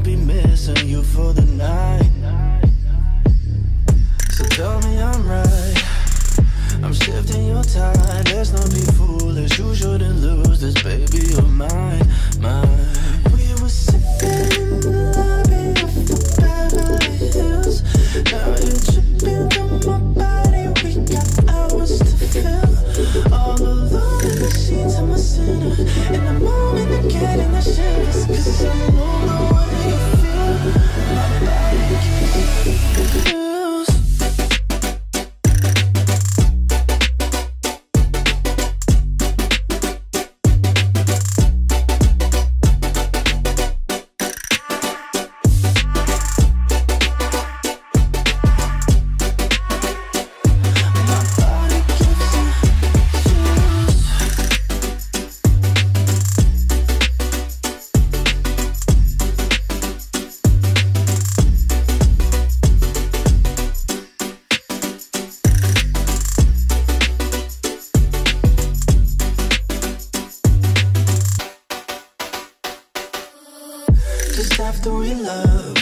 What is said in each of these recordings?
won't be missing you for the night. So tell me I'm right. I'm shifting your tide. Let's not be foolish. You shouldn't lose this baby of mine, mine. We were sipping in the lobby of the Beverly Hills Now you're tripping my body. We got hours to fill. All alone in the sheets, I'm a sinner. Getting the shivers Cause I'm After we love,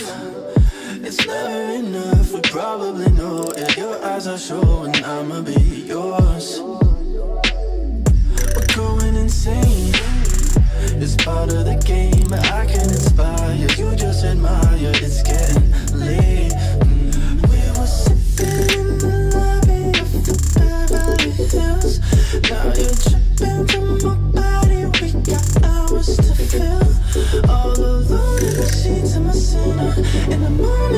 it's never enough. We probably know it. Your eyes are showing I'ma be yours. We're going insane. It's part of the game, I can inspire. You just admire. It's getting late. We were sitting in the lobby of the Beverly Hills. Now you're In the morning.